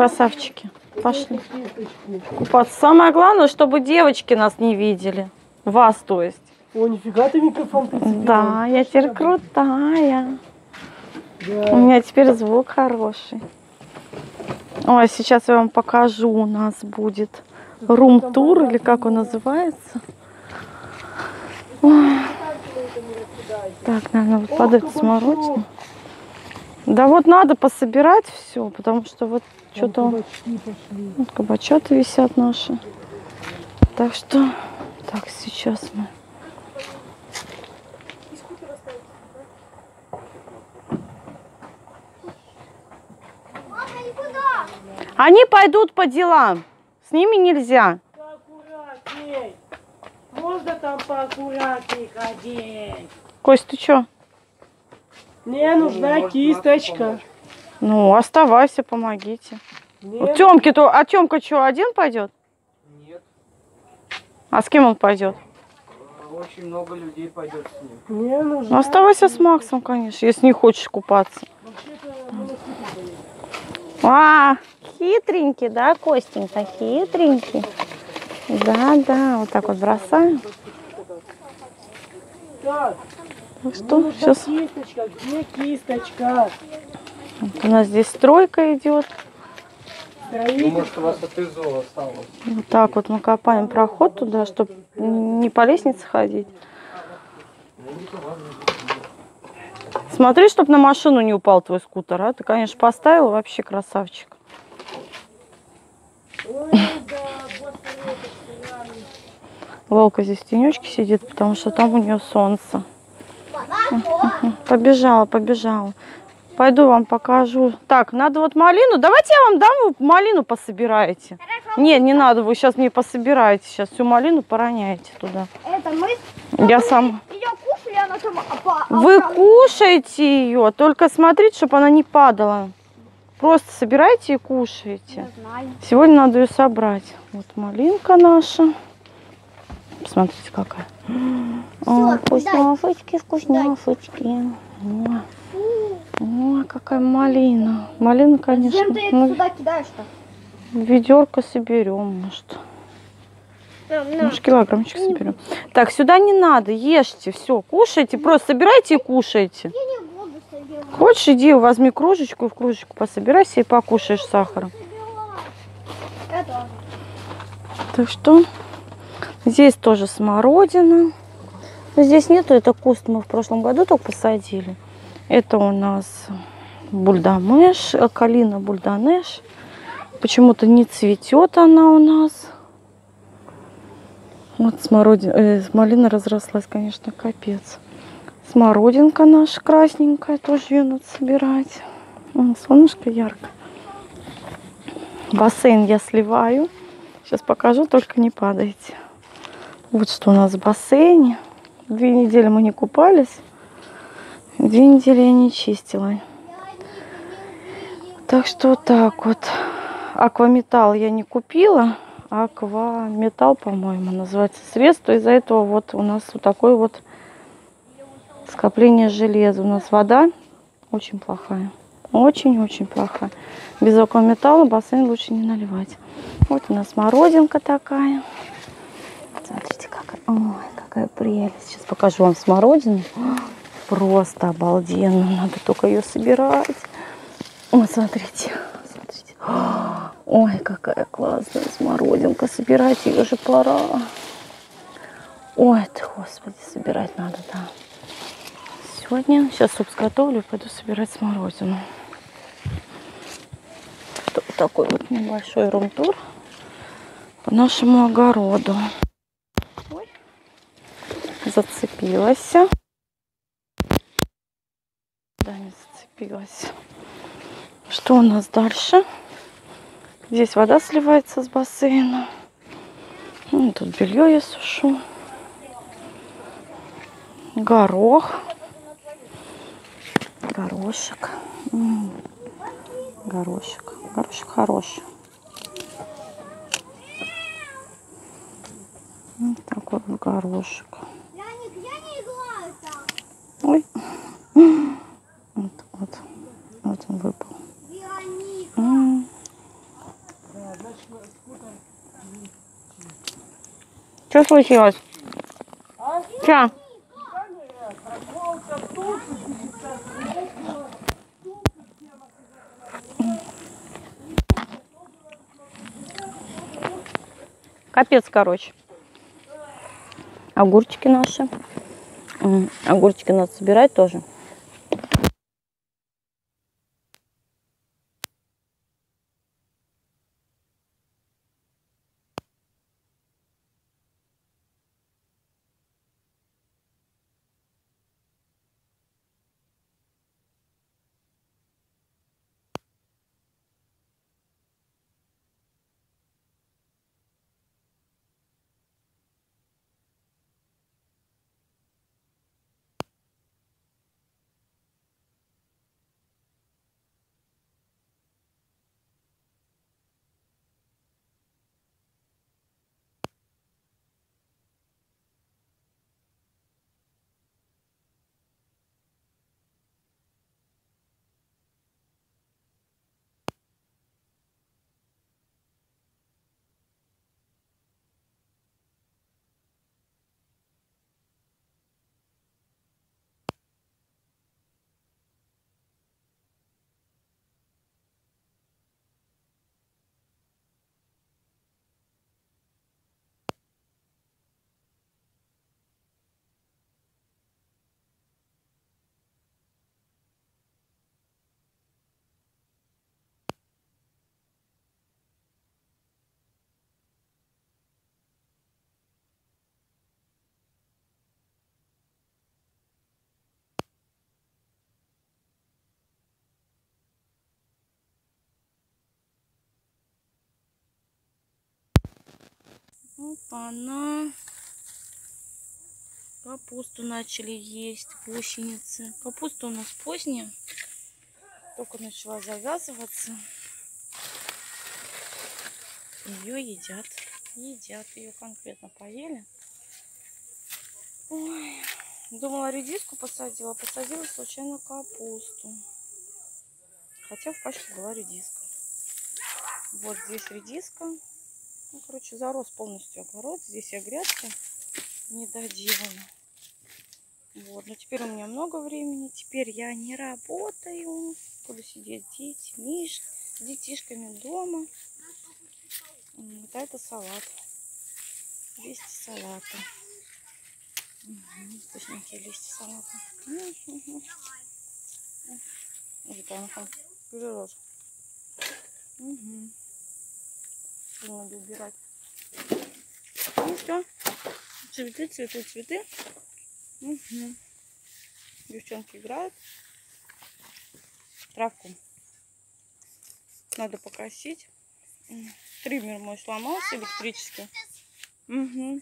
Красавчики. Пошли. Купаться. Самое главное, чтобы девочки нас не видели. Вас, то есть. О, нифига ты микрофон прицепила. Да, я теперь крутая. Да. У меня теперь звук хороший. Ой, сейчас я вам покажу. У нас будет рум-тур, или как он называется. Ой. Так, наверное, вот под эту смородину. Да вот надо пособирать все, потому что вот Там что-то кабачки пошли. вот кабачаты висят наши. Так что, так, сейчас мы. Они пойдут по делам. С ними нельзя. Поаккуратней. Можно там поаккуратней ходить? Кость, ты что? Мне нужна кисточка. Ну, оставайся, помогите. Мне У Тёмки то, а Тёмка что, один пойдет? Нет, А с кем он пойдет? очень много людей пойдет с ним. Мне Ну, нужна... оставайся с Максом, конечно, если не хочешь купаться. А, хитренький, да, Костенька, хитренький. Да, да, вот так вот бросаем. Так, мне что сейчас кисточка. Где кисточка? У нас здесь стройка идет. Ну, может, у вас от ИЗО осталось. Вот так вот мы копаем проход туда, чтобы не по лестнице ходить. Смотри, чтобы на машину не упал твой скутер, а? Ты, конечно, поставил, вообще красавчик. Волка здесь в тенечке сидит, потому что там у нее солнце. Побежала, побежала. Пойду вам покажу. Так, надо вот малину. Давайте я вам дам, вы малину пособираете. Нет, не надо, вы сейчас мне пособираете. Сейчас всю малину пороняете туда. Это мы Я сам... ее кушали, она там Вы кушаете ее, только смотрите, чтобы она не падала. Просто собирайте и знаю. Сегодня надо ее собрать. Вот малинка наша. Посмотрите, какая. О, вкусняшечки, вкусняшечки. О, какая малина. Малина, конечно. Зачем ты это Ну, сюда кидаешь-то? ведерко соберем, может. Может, килограммчик соберем. Так, сюда не надо, ешьте, все, кушайте, просто собирайте и кушайте. Я не буду. Хочешь, иди, возьми кружечку и в кружечку пособирайся и покушаешь сахаром. Так что здесь тоже смородина. Но здесь нету, это куст мы в прошлом году только посадили. Это у нас бульдамеш, калина бульданеш. Почему-то не цветет она у нас. Вот смородина, э, малина разрослась, конечно, капец. Смородинка наша красненькая, тоже ее надо собирать. Вон, солнышко ярко. Бассейн я сливаю. Сейчас покажу, только не падайте. Вот что у нас в бассейне. Две недели мы не купались. Две недели я не чистила. Так что вот так вот. Акваметалл я не купила. Акваметалл, по-моему, называется средство. Из-за этого вот у нас вот такое вот скопление железа. У нас вода очень плохая. Очень-очень плохая. Без акваметалла бассейн лучше не наливать. Вот у нас смородинка такая. Смотрите, какая, ой, какая прелесть. Сейчас покажу вам смородину. Просто обалденно. Надо только ее собирать. Вот, смотрите. Смотрите. Ой, какая классная смородинка. Собирать ее же пора. Ой, ты, господи, собирать надо, да. Сегодня, сейчас суп сготовлю, пойду собирать смородину. Такой вот небольшой рум-тур по нашему огороду. Ой, зацепилась. Да, не зацепилась. Что у нас дальше? Здесь вода сливается с бассейна. Ну, тут белье я сушу. Горох. Горошек. Горошек. Горошек хороший. Вот такой вот горошек. Я нигде не играю там. Ой. Вот, вот. Вот он выпал. Вероника. М, Что случилось? Че? Капец, короче. Огурчики наши. Огурчики надо собирать тоже. Опа-на. Капусту начали есть гусеницы. Капуста у нас поздняя. Только начала завязываться. Ее едят. Едят. Ее конкретно поели. Ой. Думала редиску посадила. Посадила случайно капусту. Хотя в пачке была редиска. Вот здесь редиска. Ну, короче, зарос полностью огород. Здесь я грядки не доделала. Вот, но теперь у меня много времени. Теперь я не работаю. Буду сидеть с детьми, с детишками дома. Вот а это салат. 200 салата. Мгм, Вкусненькие листья салата. Уже прям там перерос. Угу. Надо убирать. Ну все. Цветы, цветы, цветы. Угу. Девчонки играют. Травку надо покосить. Триммер мой сломался электрический. Угу.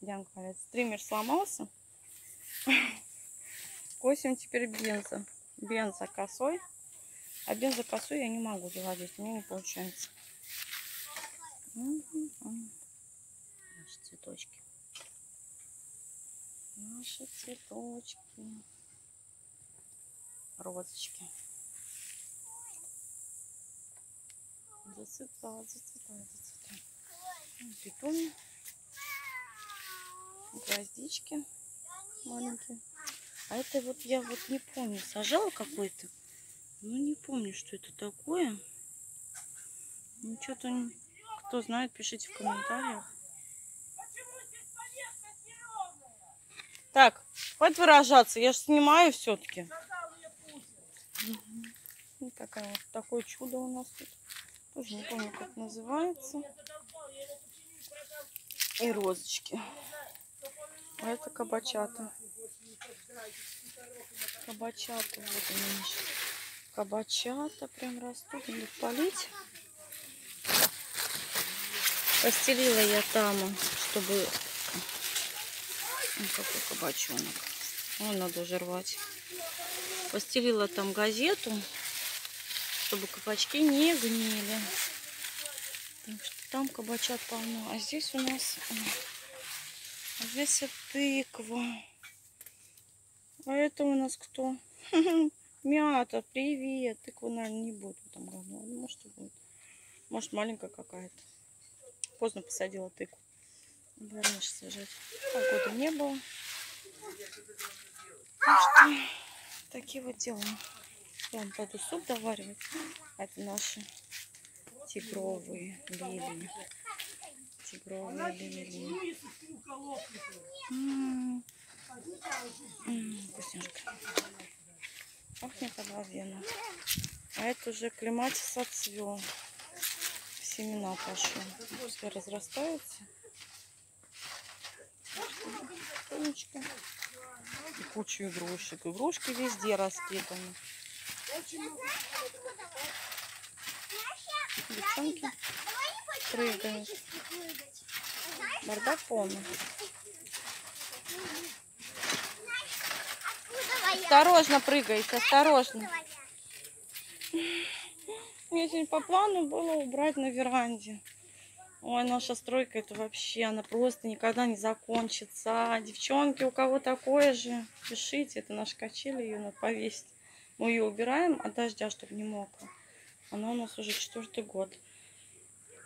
Дианка говорит, стример сломался. Косим теперь бенза. Бенза косой. А бенза косой я не могу заводить. Меня не получается. Наши цветочки. Наши цветочки. Розочки. Зацветают, зацветают. М, Петуни. Гвоздички маленькие. А это вот я вот не помню. Сажала какой-то. Ну не помню, что это такое. Ну что-то кто знает, пишите в комментариях. Так, хватит выражаться, я же снимаю все-таки. Вот такая вот такое чудо у нас тут. Тоже не помню, как называется. И розочки. А это кабачата. Кабачата. Вот они. Кабачата прям растут. Надо полить. Постелила я там, чтобы... Ой, какой кабачонок. Вон надо уже рвать. Постелила там газету, чтобы кабачки не гнили. Так что там кабачат полно. А здесь у нас... А здесь тыква. А это у нас кто? Мята, привет. Тыква, наверное, не будет в этом году. Ну, Может, будет. Может, маленькая какая-то. Поздно посадила тыкву. Вернешь сажать. Погоды не было. Так что такие вот дела. Я вам пойду суп доваривать. А Это наши тигровые лилии. Тигровые лилии. М, м, Вкусняшка. Пахнет обалденно. А это уже клематис отцвел. Семена пошел. Пускай разрастается. Тонечко. И кучу игрушек. Игрушки везде раскиданы. Девчонки прыгают. Бардак полный. Осторожно прыгайте, осторожно. Мне сегодня по плану было убрать на веранде. Ой, наша стройка это вообще, она просто никогда не закончится. А, девчонки, у кого такое же, пишите. Это наши качели, ее надо повесить. Мы ее убираем от дождя, чтобы не мокло. Она у нас уже четвертый год.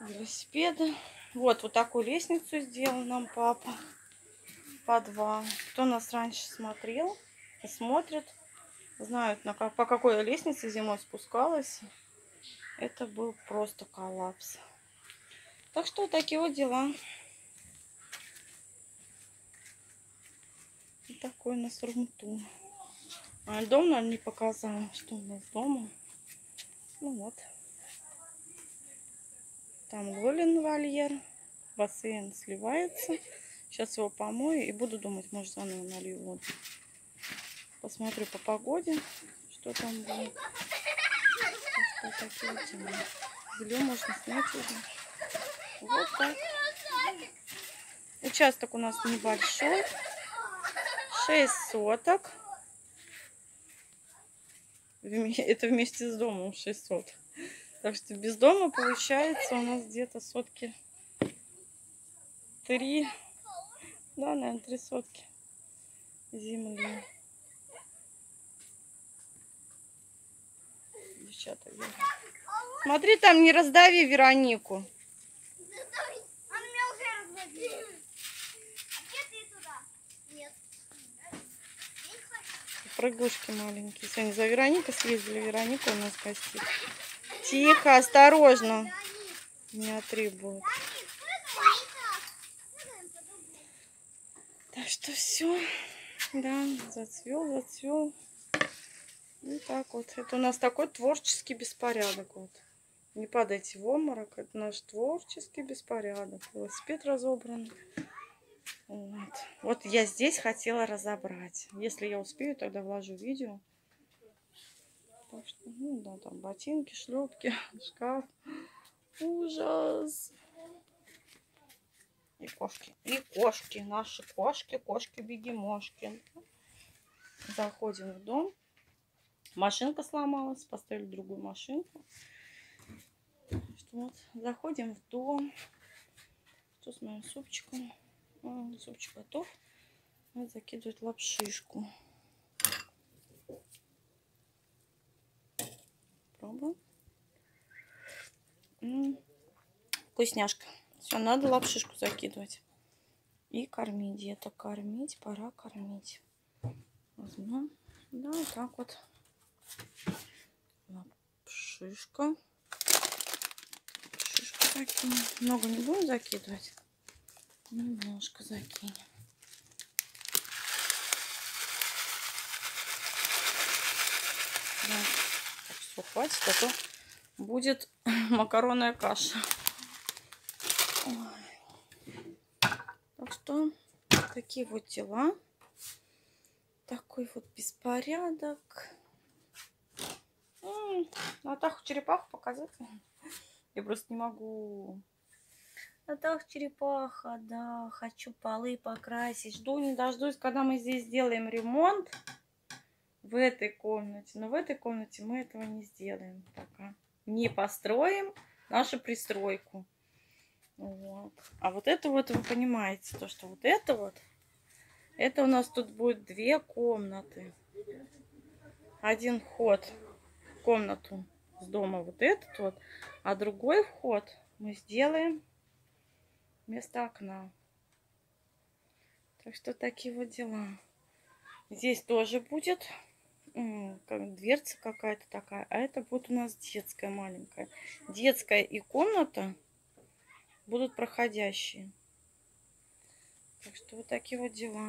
Велосипеды. Вот, вот такую лестницу сделал нам папа. По два. Кто нас раньше смотрел и смотрит, знают, на как, по какой лестнице зимой спускалась. Это был просто коллапс. Так что такие вот дела. И такой у нас румту. А дом нам не показала, что у нас дома. Ну вот. Там Лолин вольер. Бассейн сливается. Сейчас его помою и буду думать, может заново налью воду. Посмотрю по погоде, что там будет. Что такие вот дела. Белье можно снять уже. Вот так. Участок у нас небольшой. 6 соток. Это вместе с домом 6 соток. Так что без дома получается у нас где-то сотки 3. Да, наверное, 3 сотки земли. Вера. Смотри, там не раздави Веронику. Прыгушки маленькие. Сегодня за Вероникой съездили. Вероника у нас гостит. Тихо, осторожно. Не отребуют. Так что все. Да, зацвел, зацвел. Ну так вот. Это у нас такой творческий беспорядок. Вот. Не падайте в обморок. Это наш творческий беспорядок. Велосипед разобран. Вот. вот я здесь хотела разобрать. Если я успею, тогда вложу видео. Так что, ну да, там ботинки, шлепки, шкаф. Ужас. И кошки. И кошки. Наши кошки, кошки-бегемошки. Заходим в дом. Машинка сломалась. Поставили другую машинку. Вот, заходим в дом. Что с моим супчиком? А, Супчик готов. Надо закидывать лапшишку. Пробуем. М, Вкусняшка. Все, надо лапшишку закидывать. И кормить где-то. Кормить, пора кормить. Возьмем. Да, вот так вот. Лапшишка. Лапшишку закинем. Много не будем закидывать. Немножко закинем. Да. Так, все, хватит, а то будет макаронная каша. Ой. Так что такие вот дела. Такой вот беспорядок. Натаху черепаху показать? Я просто не могу. Натаха черепаха, да, хочу полы покрасить. Жду не дождусь, когда мы здесь сделаем ремонт в этой комнате. Но в этой комнате мы этого не сделаем пока. Не построим нашу пристройку. Вот. А вот это вот вы понимаете, то что вот это вот, это у нас тут будет две комнаты. Один вход в комнату с дома вот этот вот, а другой вход мы сделаем вместо окна. Так что такие вот дела. Здесь тоже будет как дверца какая-то такая, а это будет у нас детская маленькая. Детская и комната будут проходящие. Так что вот такие вот дела.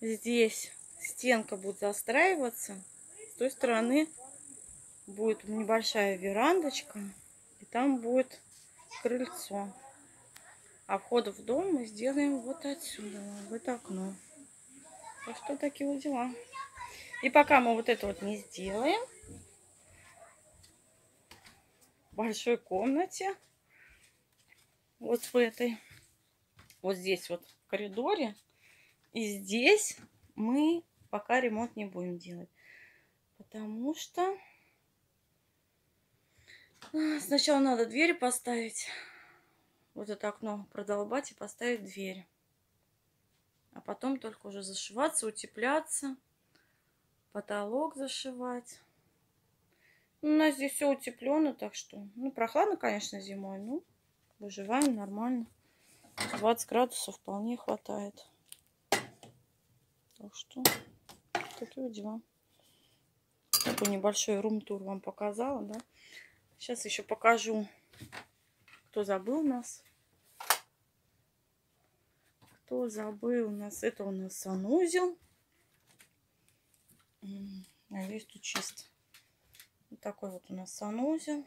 Здесь стенка будет застраиваться. С той стороны будет небольшая верандочка. И там будет крыльцо. А вход в дом мы сделаем вот отсюда, в это окно. Так что такие вот дела. И пока мы вот это вот не сделаем, в большой комнате, вот в этой, вот здесь вот в коридоре, и здесь мы пока ремонт не будем делать. Потому что а, сначала надо двери поставить. Вот это окно продолбать и поставить дверь. А потом только уже зашиваться, утепляться. Потолок зашивать. Ну, у нас здесь все утеплено, так что... Ну, прохладно, конечно, зимой. Ну, выживаем нормально. 20 градусов вполне хватает. Так что, такие дела. Такой небольшой рум-тур вам показала, да. Сейчас еще покажу, кто забыл нас. Кто забыл нас? Это у нас санузел. Весь тут чист. Вот такой вот у нас санузел.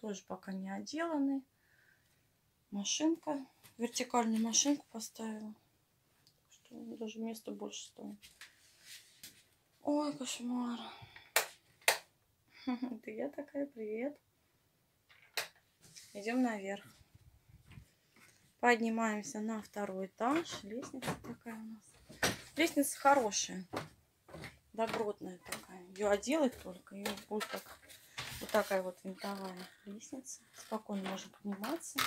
Тоже пока не отделанный. Машинка. Вертикальную машинку поставила. Что даже места больше стоит. Ой, кошмар. Это я такая, привет. Идем наверх. Поднимаемся на второй этаж. Лестница такая у нас. Лестница хорошая. Добротная такая. Ее отделать только. Ее будет так, вот такая вот винтовая лестница. Спокойно можно подниматься.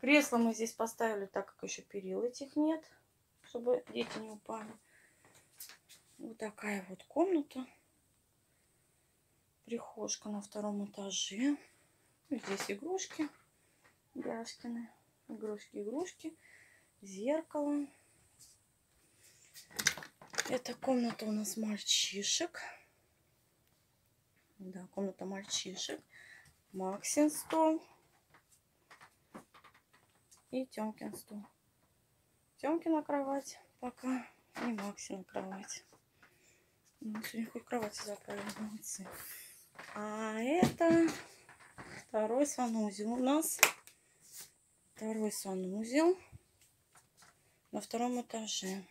Кресло мы здесь поставили, так как еще перил этих нет. Чтобы дети не упали. Вот такая вот комната. Прихожка на втором этаже. Здесь игрушки. Яшкины. Игрушки, игрушки. Зеркало. Это комната у нас мальчишек. Да, комната мальчишек. Максин стол. И Тёмкин стол. Тёмкина кровать пока. И Максина кровать. Ну, сегодня хоть кровати заправили, молодцы. А это второй санузел у нас. Второй санузел на втором этаже.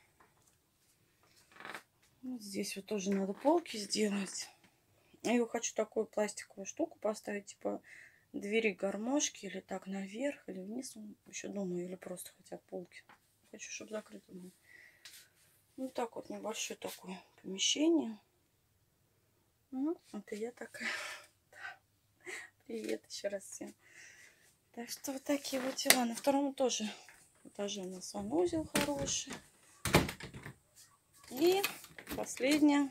Вот здесь вот тоже надо полки сделать. Я хочу такую пластиковую штуку поставить, типа двери гармошки, или так наверх, или вниз. Еще думаю, или просто хотя полки. Хочу, чтобы закрыто было. Ну так вот небольшое такое помещение. Ну, это я такая. Привет еще раз всем. Так что вот такие вот дела. На втором тоже этаже у нас санузел хороший. И последняя.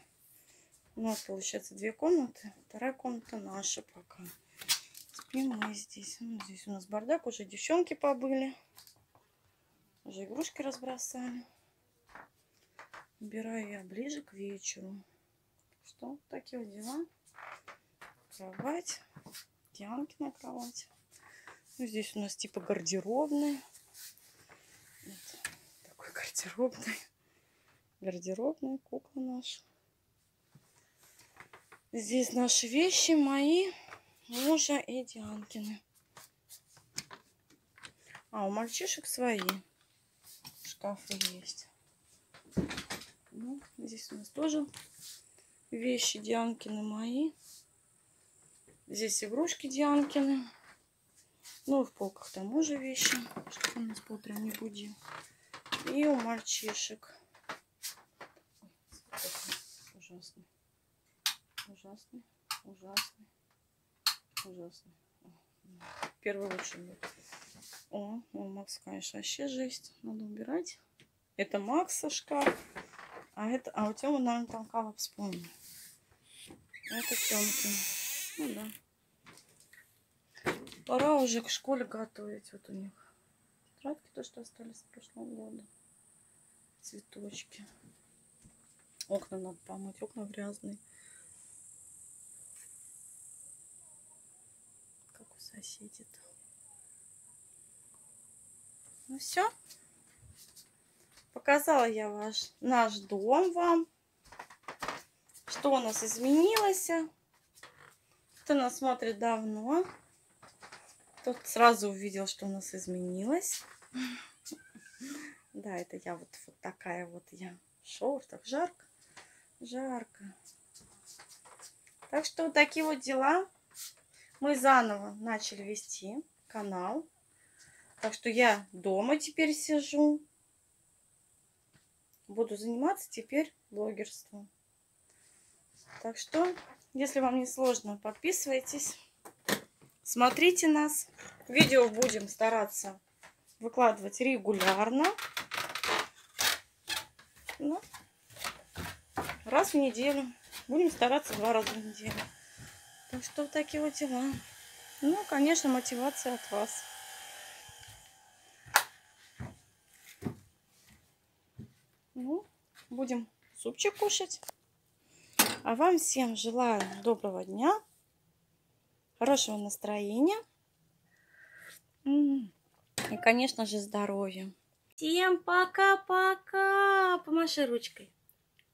У нас получается две комнаты. Вторая комната наша пока. Спим мы здесь. Ну, здесь у нас бардак. Уже девчонки побыли. Уже игрушки разбросали. Убираю я ближе к вечеру. Что? Такие вот дела. Кровать. Дианки на кровати. Ну, здесь у нас типа гардеробная. Вот такой гардеробный. Гардеробная кукла наша. Здесь наши вещи, мои, мужа и Дианкины. А, у мальчишек свои шкафы есть. Ну, здесь у нас тоже вещи Дианкины мои. Здесь игрушки Дианкины. Ну, в полках там уже вещи, чтобы нас пол не будил. И у мальчишек. Ужасный. Ужасный. Ужасный. Ужасный. Первый лучший был. О, у Макс, конечно, вообще жесть. Надо убирать. Это Макса шкаф. А это, а у Тёмы, наверное, там кава вспомнил. Это Тёмки. Ну да. Пора уже к школе готовить. Вот у них тетрадки, то, что остались с прошлого года. цветочки. Окна надо помыть, окна грязные. Как у соседей-то. Ну все. Показала я ваш наш дом вам. Что у нас изменилось. Кто нас смотрит давно, тот сразу увидел, что у нас изменилось. Да, это я вот, вот такая вот я в шортах. Жарко. Жарко. Так что вот такие вот дела. Мы заново начали вести канал. Так что я дома теперь сижу. Буду заниматься теперь блогерством. Так что, если вам не сложно, подписывайтесь. Смотрите нас. Видео будем стараться выкладывать регулярно. Ну, раз в неделю. Будем стараться два раза в неделю. Так что такие вот дела. Ну, конечно, мотивация от вас. Ну, будем супчик кушать. А вам всем желаю доброго дня, хорошего настроения и, конечно же, здоровья. Всем пока-пока. Помаши ручкой.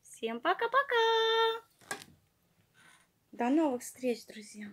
Всем пока-пока. До новых встреч, друзья.